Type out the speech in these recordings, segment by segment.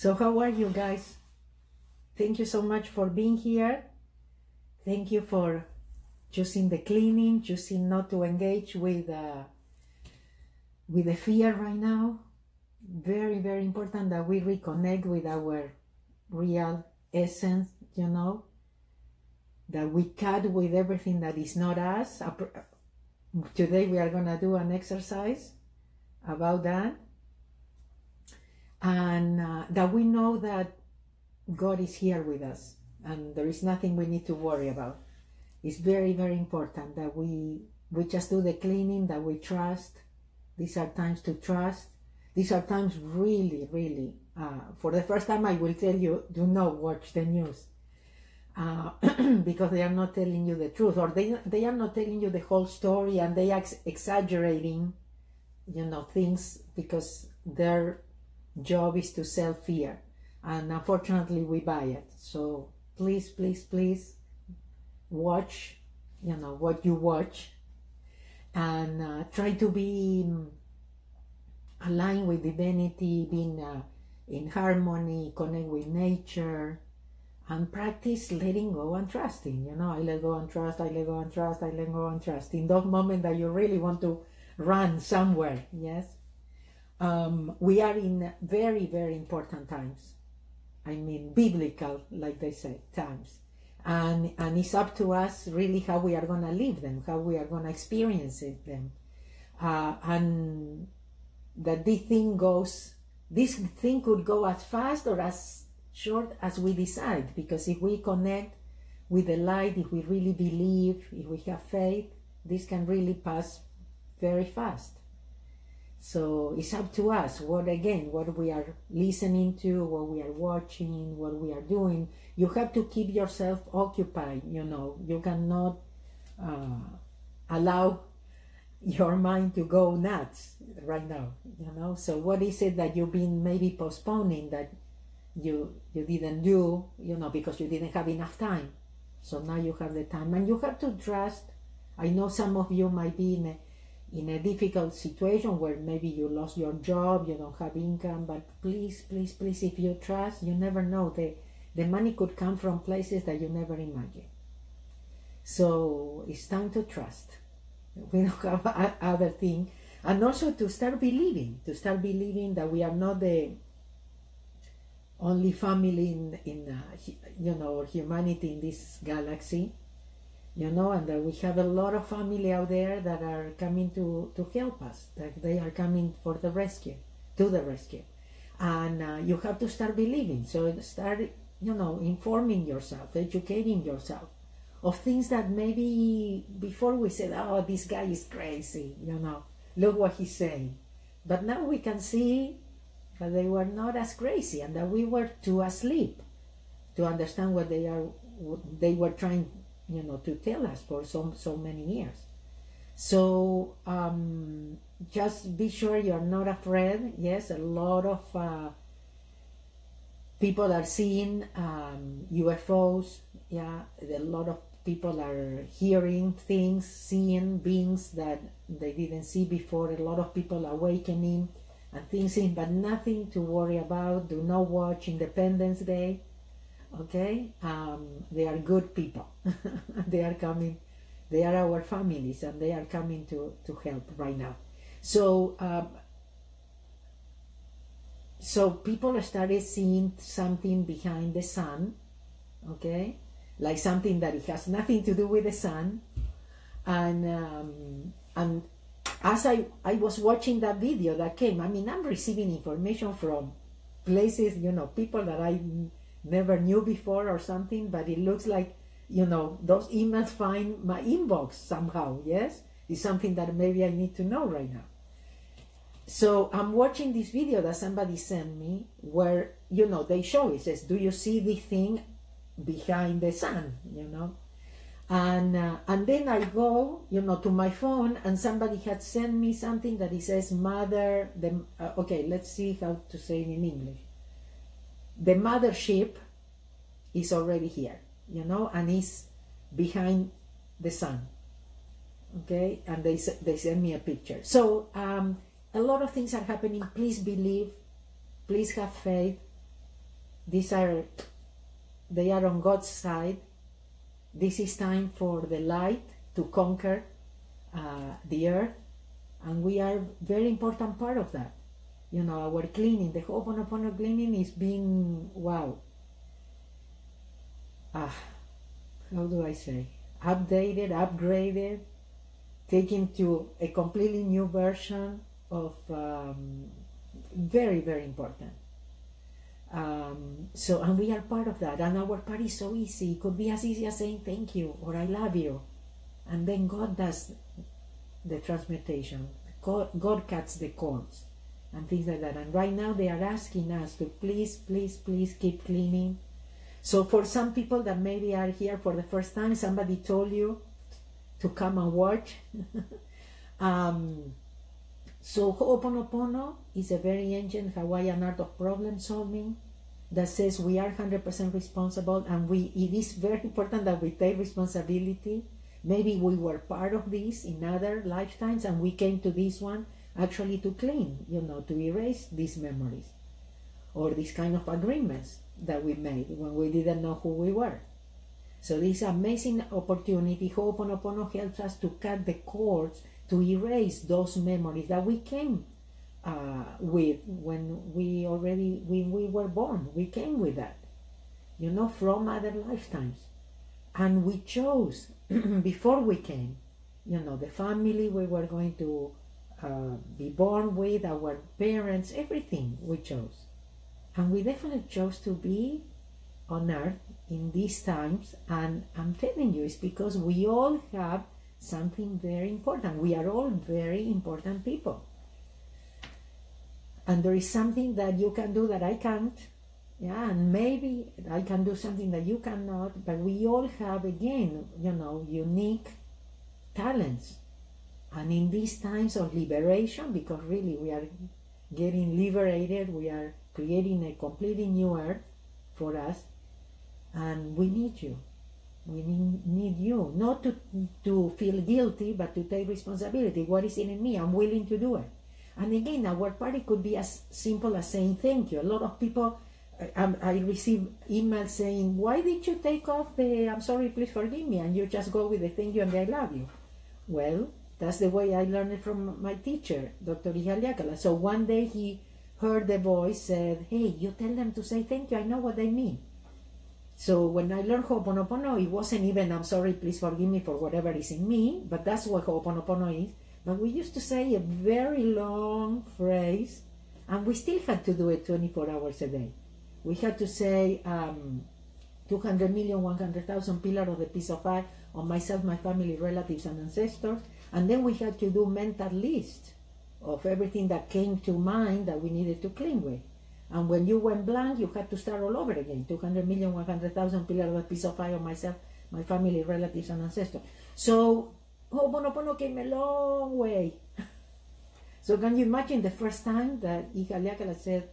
So, how are you guys? Thank you so much for being here. Thank you for choosing the cleaning, choosing not to engage with uh, with the fear right now. Very, very important that we reconnect with our real essence, you know, that we cut with everything that is not us. Today we are going to do an exercise about that and uh, that we know that God is here with us and there is nothing we need to worry about. It's very, very important that we we just do the cleaning, that we trust. These are times to trust. These are times really, really. Uh, for the first time, I will tell you: do not watch the news uh, because they are not telling you the truth, or they they are not telling you the whole story, and they are exaggerating, you know, things because they're job is to sell fear and unfortunately we buy it. So please please please watch you know what you watch and uh, try to be um, aligned with divinity being uh, in harmony connect with nature and practice letting go and trusting you know i let go and trust i let go and trust i let go and trust. In those moments that you really want to run somewhere yes um, we are in very, very important times. I mean, biblical, like they say, times. And, and it's up to us really how we are going to live them, how we are going to experience it, them. Uh, and that this thing goes, this thing could go as fast or as short as we decide. Because if we connect with the light, if we really believe, if we have faith, this can really pass very fast. So it's up to us what again, what we are listening to, what we are watching, what we are doing. You have to keep yourself occupied, you know. You cannot uh, allow your mind to go nuts right now, you know. So what is it that you've been maybe postponing that you you didn't do, you know, because you didn't have enough time. So now you have the time and you have to trust. I know some of you might be in a in a difficult situation where maybe you lost your job, you don't have income, but please, please, please, if you trust, you never know. The, the money could come from places that you never imagine. So it's time to trust. We don't have other thing. And also to start believing, to start believing that we are not the only family in, in uh, you know, humanity in this galaxy you know, and that we have a lot of family out there that are coming to, to help us, that they are coming for the rescue, to the rescue. And uh, you have to start believing. So start, you know, informing yourself, educating yourself of things that maybe before we said, oh, this guy is crazy, you know, look what he's saying. But now we can see that they were not as crazy and that we were too asleep to understand what they are, what they were trying you know, to tell us for so, so many years. So um, just be sure you're not afraid. Yes, a lot of uh, people are seeing um, UFOs. Yeah, a lot of people are hearing things, seeing beings that they didn't see before. A lot of people awakening and things, but nothing to worry about. Do not watch Independence Day okay? Um, they are good people. They are coming they are our families and they are coming to to help right now. So um, so people started seeing something behind the sun okay? Like something that it has nothing to do with the sun. And um, and as I, I was watching that video that came i mean i'm receiving information from places you know people that i never knew before or something, but it looks like, you know, those emails find my inbox somehow, yes? It's something that maybe I need to know right now. So I'm watching this video that somebody sent me where, you know, they show it says, do you see the thing behind the sun, you know? And, uh, and then I go, you know, to my phone and somebody had sent me something that it says mother, the, uh, okay, let's see how to say it in English the mothership is already here, you know, and is behind the sun. Okay, and they they send me a picture. So um, a lot of things are happening. Please believe, please have faith, these are they are on God's side. This is time for the light to conquer uh, the earth, and we are very important part of that. You know, our cleaning, the Ho'oponopono cleaning is being wow. Ah, how do I say? Updated, upgraded, taken to a completely new version of um, very, very important. Um, so, and we are part of that, and our part is so easy. It could be as easy as saying thank you or I love you, and then God does the transmutation. God, God cuts the cords and things like that. And right now they are asking us to please, please, please keep cleaning. So for some people that maybe are here for the first time, somebody told you to come and watch. um, so Ho'oponopono is a very ancient Hawaiian art of problem solving that says we are 100% responsible and we it is very important that we take responsibility. Maybe we were part of this in other lifetimes and we came to this one actually to clean, you know, to erase these memories or these kind of agreements that we made when we didn't know who we were. So this amazing opportunity, Ho'oponopono helps us to cut the cords to erase those memories that we came uh, with when we already when we were born. We came with that, you know, from other lifetimes, and we chose before we came, you know, the family we were going to uh, be born with, our parents, everything we chose, and we definitely chose to be on earth in these times. And I'm telling you, it's because we all have something very important. We are all very important people. And there is something that you can do that I can't. Yeah, and maybe I can do something that you cannot, but we all have, again, you know, unique talents. And in these times of liberation, because really we are getting liberated, we are creating a completely new earth for us, and we need you. We need, you, not to, to feel guilty, but to take responsibility. What is in me? I'm willing to do it. And again, our party could be as simple as saying thank you. A lot of people, I, I receive emails saying, why did you take off the I'm sorry, please forgive me, and you just go with the thank you and I love you? Well, that's the way I learned it from my teacher, Dr. Ihaleakala. So one day he heard the voice said, hey, you tell them to say thank you. I know what they mean. So when I learned Ho'oponopono, it wasn't even, I'm sorry, please forgive me for whatever is in me, but that's what Ho'oponopono is. But we used to say a very long phrase, and we still had to do it 24 hours a day. We had to say um, 200 million, 100,000 pillar of the peace of art on myself, my family, relatives, and ancestors. And then we had to do mental list of everything that came to mind that we needed to clean with. And when you went blank, you had to start all over again. 200 million, 100,000 pillar of a piece of fire, myself, my family, relatives, and ancestors. So, Ho'oponopono came a long way. so can you imagine the first time that Ihaleakala said,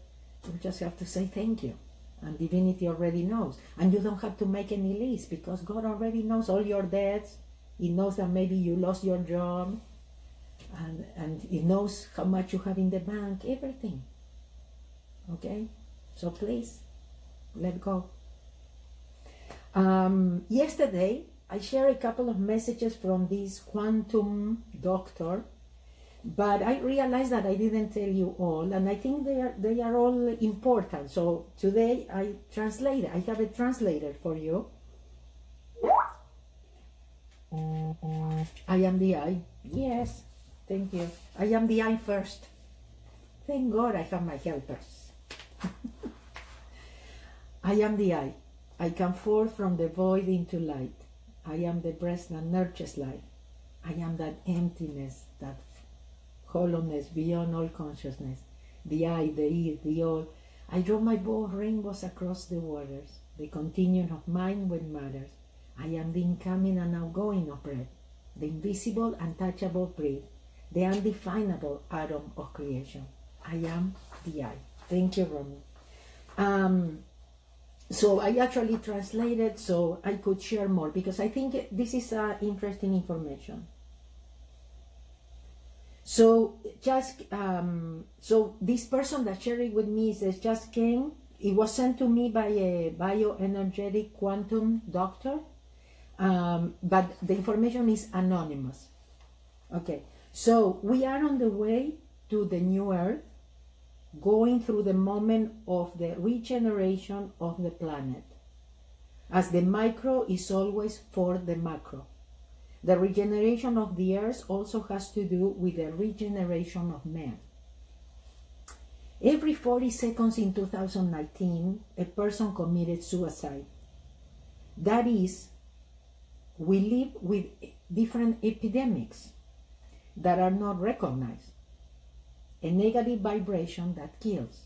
you just have to say thank you. And divinity already knows. And you don't have to make any list because God already knows all your debts. He knows that maybe you lost your job. And, and he knows how much you have in the bank, everything. Okay? So please, let go. Um, yesterday, I shared a couple of messages from this quantum doctor, but I realized that I didn't tell you all, and I think they are they are all important. So today I translate. I have a translator for you. I am the I. Yes, thank you. I am the I first. Thank God I have my helpers. I am the I. I come forth from the void into light. I am the breast that nurtures life. I am that emptiness, that hollowness beyond all consciousness. The I, the E, the all. I draw my bow of rainbows across the waters, the continuum of mind when matters. I am the incoming and outgoing of breath, the invisible, untouchable breath, the undefinable atom of creation. I am the I. Thank you, Romy. Um, so I actually translated so I could share more because I think this is uh, interesting information. So just um, so this person that shared it with me says just came it was sent to me by a bioenergetic quantum doctor, um, but the information is anonymous. Okay, so we are on the way to the new earth, going through the moment of the regeneration of the planet, as the micro is always for the macro. The regeneration of the earth also has to do with the regeneration of man. Every 40 seconds in 2019, a person committed suicide. That is, we live with different epidemics that are not recognized. A negative vibration that kills.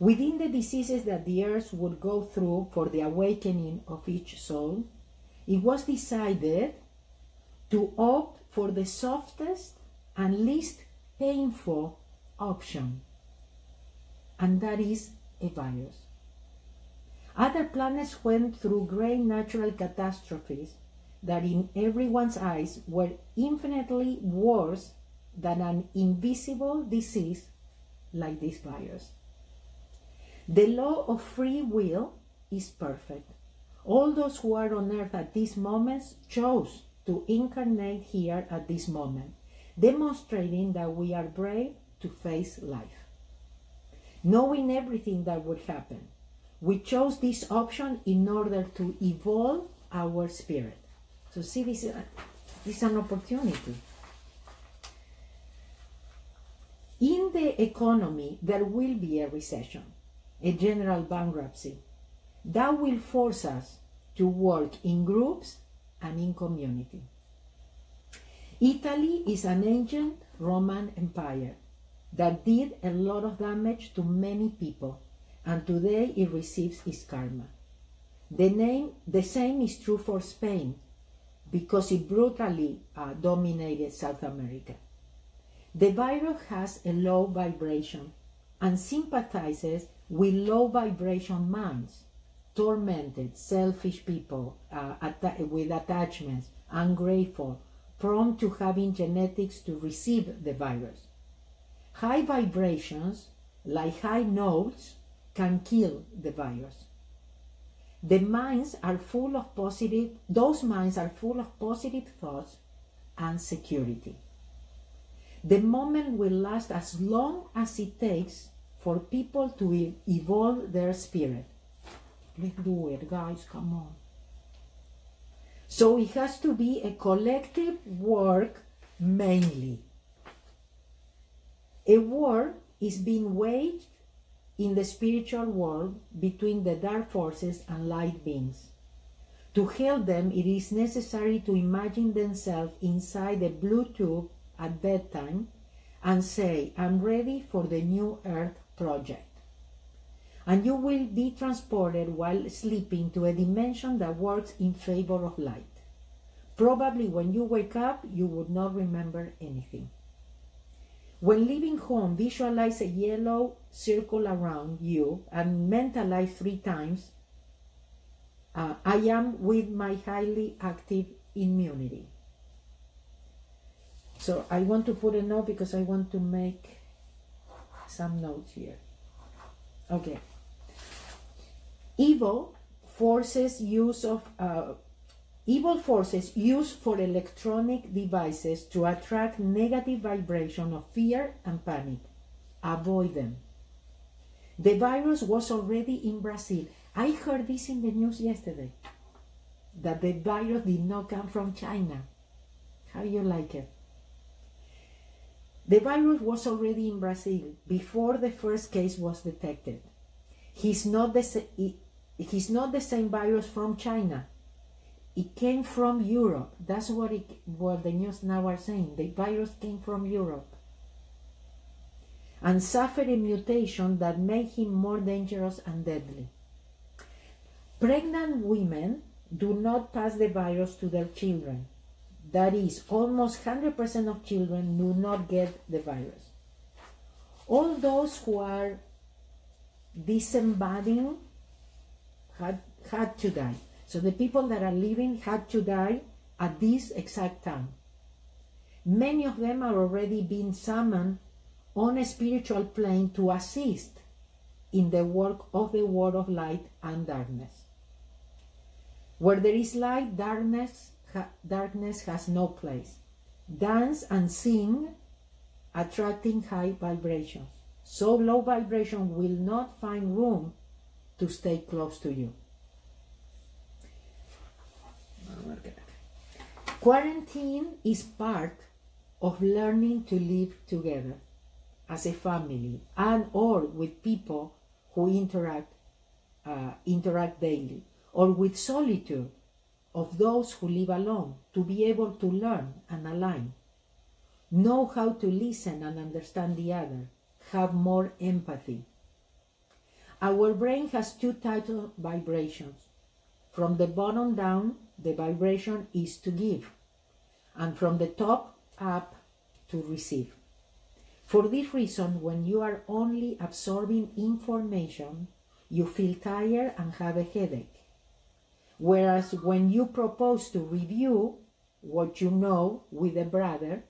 Within the diseases that the earth would go through for the awakening of each soul, it was decided to opt for the softest and least painful option, and that is a virus. Other planets went through great natural catastrophes that, in everyone's eyes, were infinitely worse than an invisible disease like this virus. The law of free will is perfect. All those who are on earth at this moment chose to incarnate here at this moment, demonstrating that we are brave to face life. Knowing everything that would happen, we chose this option in order to evolve our spirit. So, see, this, uh, this is an opportunity. In the economy, there will be a recession, a general bankruptcy. That will force us to work in groups and in community. Italy is an ancient Roman empire that did a lot of damage to many people, and today it receives its karma. The, name, the same is true for Spain, because it brutally uh, dominated South America. The virus has a low vibration and sympathizes with low vibration minds tormented, selfish people uh, atta- with attachments, ungrateful, prone to having genetics to receive the virus. High vibrations, like high notes, can kill the virus. The minds are full of positive, those minds are full of positive thoughts and security. The moment will last as long as it takes for people to evolve their spirit Let's do it, guys. Come on. So it has to be a collective work mainly. A war is being waged in the spiritual world between the dark forces and light beings. To help them, it is necessary to imagine themselves inside a blue tube at bedtime and say, I'm ready for the New Earth project and you will be transported while sleeping to a dimension that works in favor of light. Probably when you wake up, you would not remember anything. When leaving home, visualize a yellow circle around you and mentalize three times uh, I am with my highly active immunity. So I want to put a note because I want to make some notes here. Okay evil forces use of uh, evil forces used for electronic devices to attract negative vibration of fear and panic. Avoid them. The virus was already in brazil. I heard this in the news yesterday that the virus did not come from china. How you like it? The virus was already in brazil before the first case was detected. He's not the is not the same virus from China. It came from Europe. That's what, it, what the news now are saying. The virus came from Europe and suffered a mutation that made him more dangerous and deadly. Pregnant women do not pass the virus to their children. That is, almost 100% of children do not get the virus. All those who are disembodying had, had to die. So the people that are living had to die at this exact time. Many of them are already being summoned on a spiritual plane to assist in the work of the world of light and darkness. Where there is light, darkness, ha- darkness has no place. Dance and sing, attracting high vibrations. So low vibration will not find room to stay close to you. Quarantine is part of learning to live together as a family and or with people who interact uh, interact daily or with solitude of those who live alone to be able to learn and align know how to listen and understand the other have more empathy. Our brain has two types of vibrations from the bottom down the vibration is to give and from the top up to receive for this reason, when you are only absorbing information, you feel tired and have a headache. Whereas when you propose to review what you know with a brother,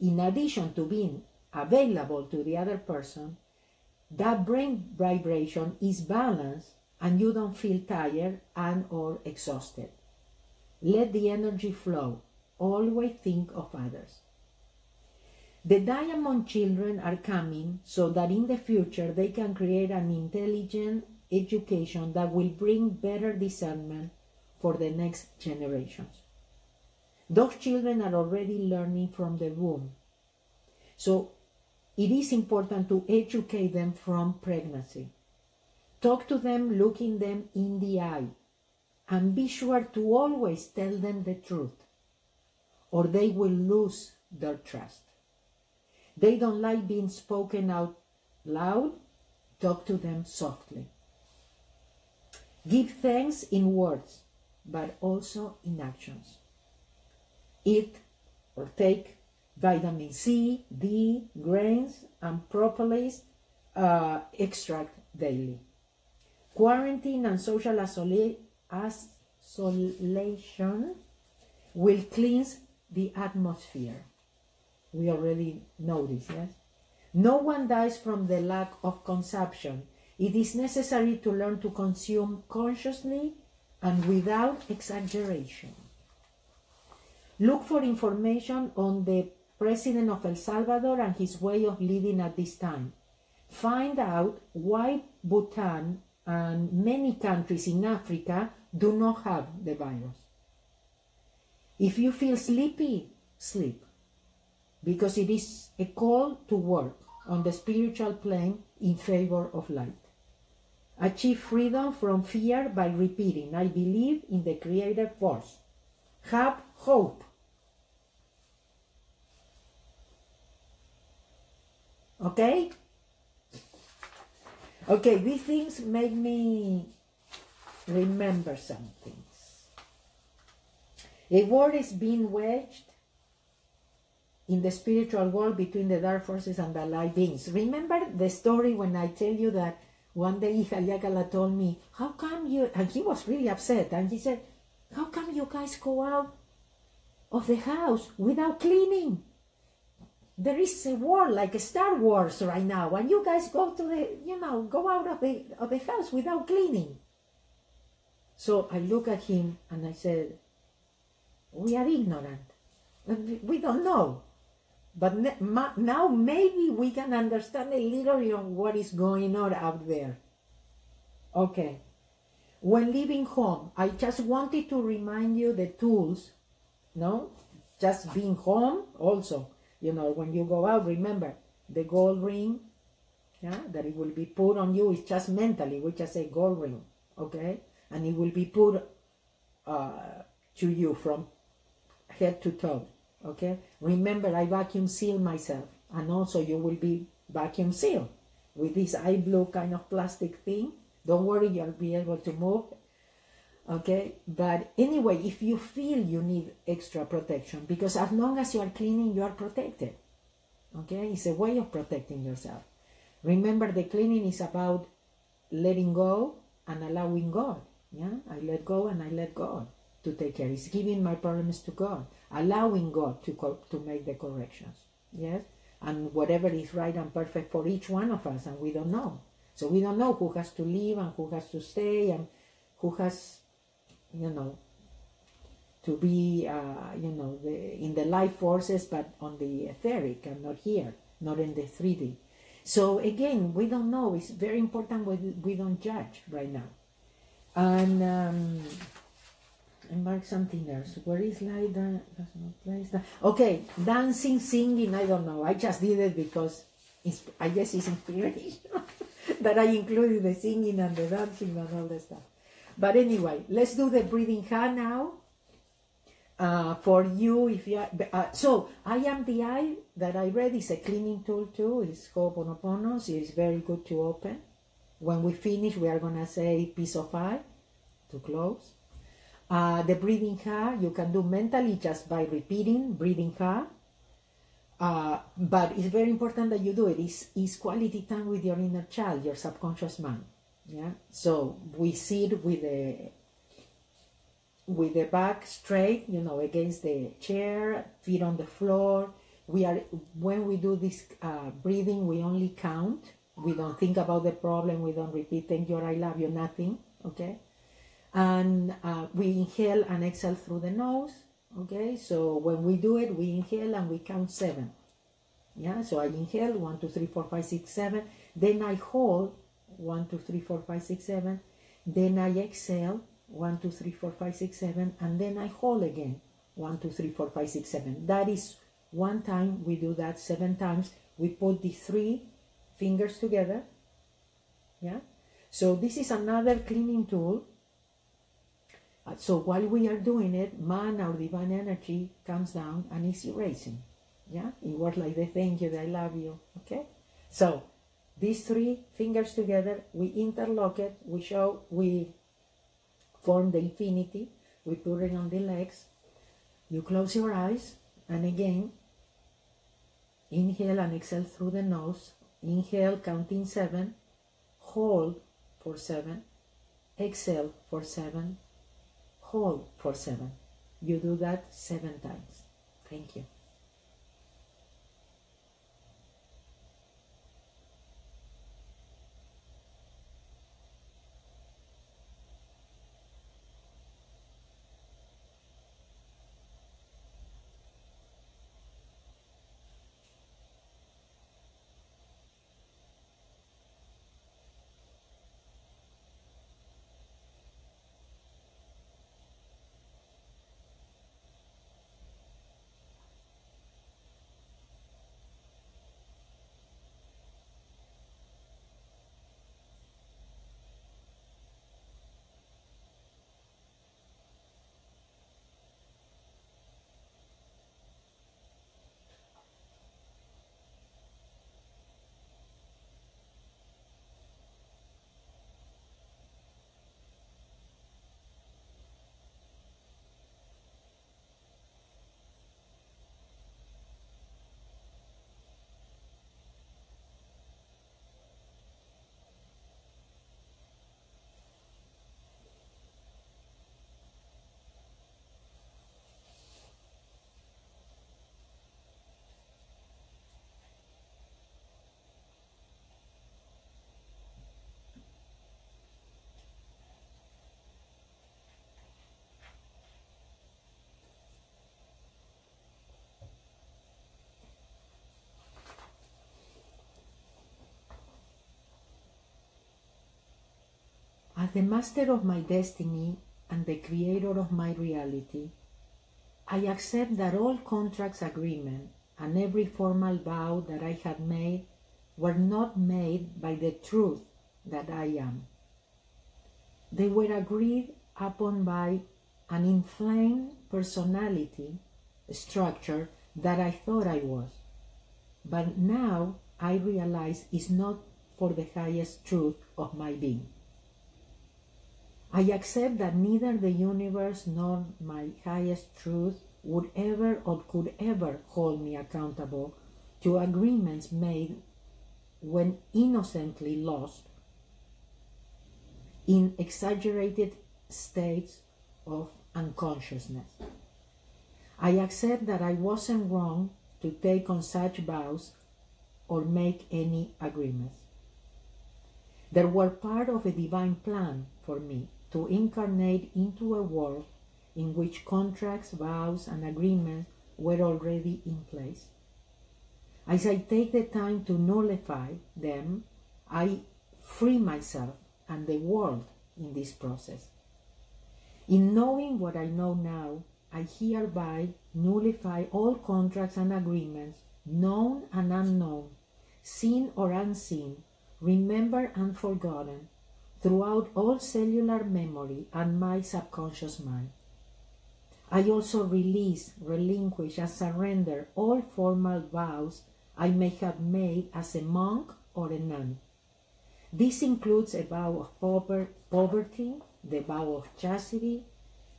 in addition to being available to the other person, that brain vibration is balanced and you don't feel tired and or exhausted. Let the energy flow. Always think of others. The diamond children are coming so that in the future they can create an intelligent education that will bring better discernment for the next generations. Those children are already learning from the womb. So it is important to educate them from pregnancy. Talk to them looking them in the eye and be sure to always tell them the truth or they will lose their trust. They don't like being spoken out loud. Talk to them softly. Give thanks in words, but also in actions. Eat or take vitamin C, D, grains, and propolis uh, extract daily. Quarantine and social isolation will cleanse the atmosphere. We already know this, yes? No one dies from the lack of consumption. It is necessary to learn to consume consciously and without exaggeration. Look for information on the President of El Salvador and his way of living at this time. Find out why Bhutan and many countries in Africa do not have the virus. If you feel sleepy, sleep because it is a call to work on the spiritual plane in favor of light. Achieve freedom from fear by repeating, I believe in the creative force. Have hope. Okay? Okay, these things make me remember some things. A war is being waged in the spiritual world between the dark forces and the light beings. Remember the story when I tell you that one day Haleakala told me, How come you, and he was really upset, and he said, How come you guys go out of the house without cleaning? There is a war like a Star Wars right now, and you guys go to the, you know, go out of the, of the house without cleaning. So I look at him and I said, We are ignorant. We don't know. But now maybe we can understand a little of what is going on out there. Okay. When leaving home, I just wanted to remind you the tools, no? Just being home also, you know, when you go out, remember the gold ring, yeah, that it will be put on you is just mentally, we just say gold ring, okay? And it will be put uh, to you from head to toe. Okay? Remember, I vacuum seal myself, and also you will be vacuum sealed with this eye blue kind of plastic thing. Don't worry, you'll be able to move. Okay? But anyway, if you feel you need extra protection, because as long as you are cleaning, you are protected. Okay? It's a way of protecting yourself. Remember, the cleaning is about letting go and allowing God. Yeah? I let go and I let God to take care. It's giving my problems to God, allowing God to co- to make the corrections. Yes, and whatever is right and perfect for each one of us, and we don't know. So we don't know who has to leave and who has to stay and who has, you know, to be, uh, you know, the, in the life forces, but on the etheric and not here, not in the 3D. So again, we don't know. It's very important we, we don't judge right now. And um, mark something else. Where is light? That's not place. That. Okay, dancing, singing. I don't know. I just did it because I guess it's inspiration that I included the singing and the dancing and all that stuff. But anyway, let's do the breathing hand now. Uh, for you, if you are, uh, so I am the I that I read is a cleaning tool too. It's Ho'oponopono. So it's very good to open. When we finish, we are gonna say peace of I to close. Uh, the breathing ha you can do mentally just by repeating breathing ha. Uh, but it's very important that you do it. It's, it's quality time with your inner child, your subconscious mind. Yeah. So we sit with the with the back straight, you know, against the chair, feet on the floor. We are when we do this uh, breathing, we only count. We don't think about the problem. We don't repeat "Thank you" or "I love you." Nothing. Okay. And uh, we inhale and exhale through the nose. Okay. So when we do it, we inhale and we count seven. Yeah. So I inhale one, two, three, four, five, six, seven. Then I hold one, two, three, four, five, six, seven. Then I exhale one, two, three, four, five, six, seven, and then I hold again one, two, three, four, five, six, seven. That is one time we do that seven times. We put the three fingers together. Yeah. So this is another cleaning tool. Uh, so while we are doing it, mana, our divine energy, comes down and is erasing. Yeah. It works like the thank you, the I love you. Okay. So these three fingers together, we interlock it. We show we form the infinity. We put it on the legs. You close your eyes and again inhale and exhale through the nose. Inhale, counting seven. Hold for seven. Exhale for seven. Hold for seven. You do that seven times. Thank you. The master of my destiny and the creator of my reality, I accept that all contracts, agreement, and every formal vow that I had made were not made by the truth that I am. They were agreed upon by an inflamed personality structure that I thought I was. But now I realize is not for the highest truth of my being. I accept that neither the universe nor my highest truth would ever or could ever hold me accountable to agreements made when innocently lost in exaggerated states of unconsciousness. I accept that I wasn't wrong to take on such vows or make any agreements. They were part of a divine plan for me to incarnate into a world in which contracts, vows, and agreements were already in place. As I take the time to nullify them, I free myself and the world in this process. In knowing what I know now, I hereby nullify all contracts and agreements, known and unknown, seen or unseen, remembered and forgotten, throughout all cellular memory and my subconscious mind. I also release, relinquish, and surrender all formal vows I may have made as a monk or a nun. This includes a vow of poverty, the vow of chastity,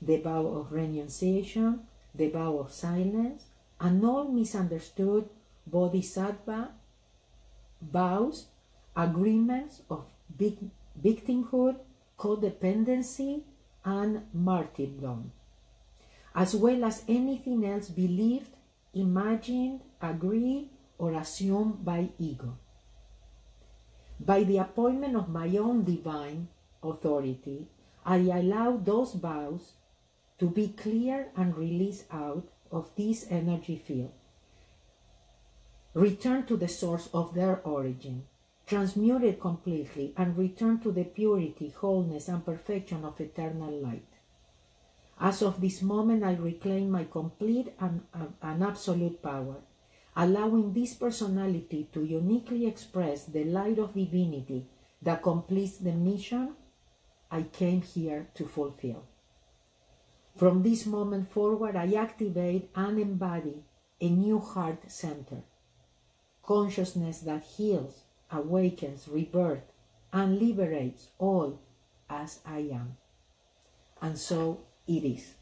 the vow of renunciation, the vow of silence, and all misunderstood bodhisattva vows, agreements of victimhood, codependency, and martyrdom, as well as anything else believed, imagined, agreed, or assumed by ego. By the appointment of my own divine authority, I allow those vows to be clear and released out of this energy field. Return to the source of their origin, transmute it completely, and return to the purity, wholeness, and perfection of eternal light. As of this moment, I reclaim my complete and, uh, and absolute power allowing this personality to uniquely express the light of divinity that completes the mission I came here to fulfill. From this moment forward, I activate and embody a new heart center, consciousness that heals, awakens, rebirth, and liberates all as I am. And so it is.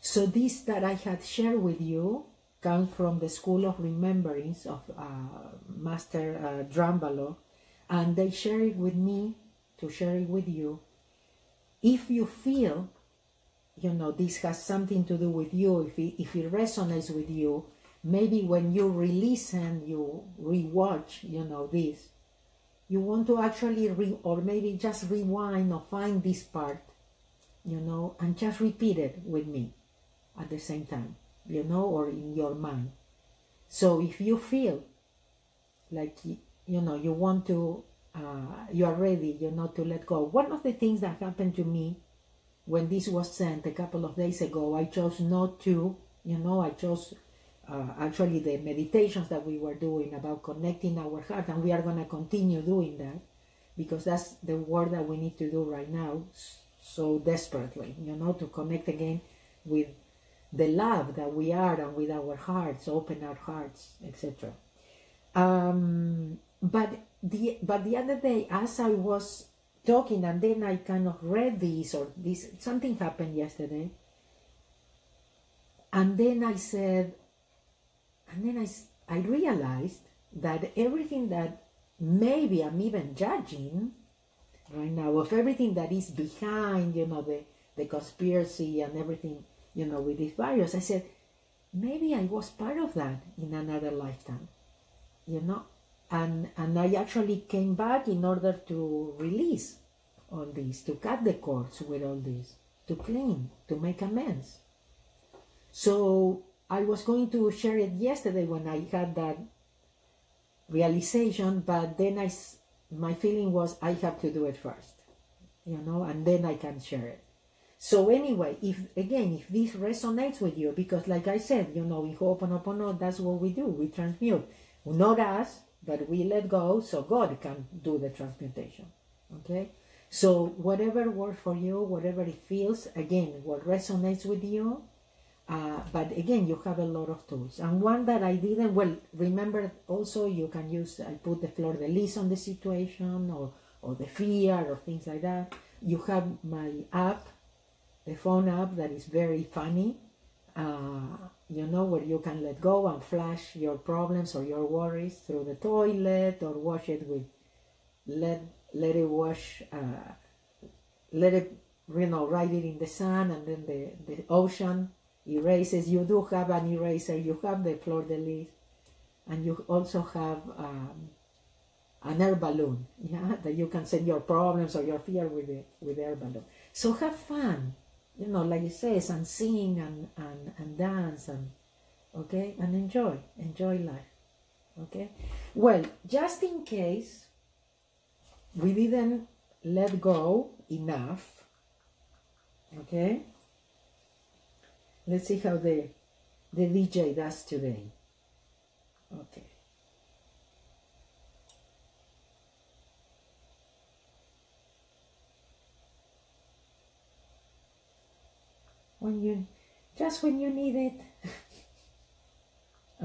So this that I had shared with you comes from the School of Remembrance of uh, Master uh, Drambalo, and they share it with me to share it with you. If you feel, you know, this has something to do with you, if it, if it resonates with you, maybe when you release and you rewatch, you know, this, you want to actually re, or maybe just rewind or find this part, you know, and just repeat it with me at the same time, you know, or in your mind. So if you feel like, you know, you want to, uh, you are ready, you know, to let go. One of the things that happened to me when this was sent a couple of days ago, I chose not to, you know, I chose uh, actually the meditations that we were doing about connecting our heart, and we are going to continue doing that because that's the work that we need to do right now so desperately, you know, to connect again with the love that we are and with our hearts, open our hearts, etc. Um, but the but the other day, as I was talking, and then I kind of read this or this something happened yesterday, and then I said, and then I I realized that everything that maybe I'm even judging right now of everything that is behind, you know, the the conspiracy and everything you know, with this virus. I said, maybe I was part of that in another lifetime, you know, and and I actually came back in order to release all this, to cut the cords with all this, to clean, to make amends. So I was going to share it yesterday when I had that realization, but then I, my feeling was I have to do it first, you know, and then I can share it. So anyway, if again, if this resonates with you, because like I said, you know, in Ho'oponopono, that's what we do. We transmute. Not us, but we let go so God can do the transmutation. Okay? So whatever works for you, whatever it feels, again, what resonates with you. Uh, but again, you have a lot of tools. And one that I didn't, well, remember also you can use, I put the fleur de lis on the situation or, or the fear or things like that. You have my app the phone app that is very funny, uh, you know, where you can let go and flash your problems or your worries through the toilet or wash it with, let, let it wash, uh, let it, you know, write it in the sun and then the, the ocean erases. You do have an eraser, you have the fleur de lis, and you also have um, an air balloon, yeah, that you can send your problems or your fear with the with the air balloon. So have fun, you know, like it says, and sing and and, and dance and okay, and enjoy, enjoy life. Okay, well, just in case we didn't let go enough, okay, let's see how the the DJ does today. Okay. When you, just when you need it.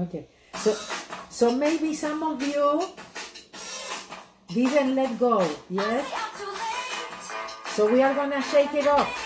okay. So, so maybe some of you didn't let go. Yes. So we are gonna shake it off.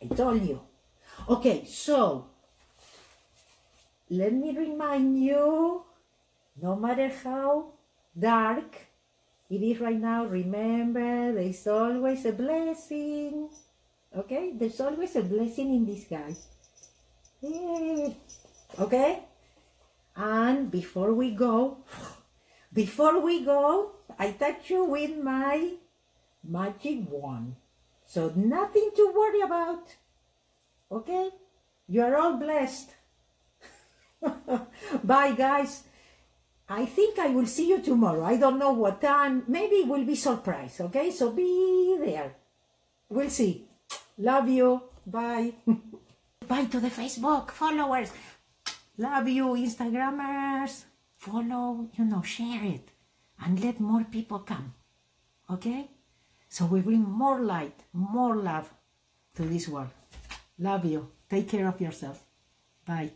I told you. Okay, so let me remind you no matter how dark it is right now, remember there's always a blessing. Okay, there's always a blessing in disguise. Okay, and before we go, before we go, I touch you with my magic wand. So nothing to worry about. Okay? You are all blessed. Bye, guys. I think I will see you tomorrow. I don't know what time. Maybe it will be surprise. Okay? So be there. We'll see. Love you. Bye. Bye to the Facebook followers. Love you, Instagrammers. Follow, you know, share it and let more people come. Okay? So we bring more light, more love to this world. Love you. Take care of yourself. Bye.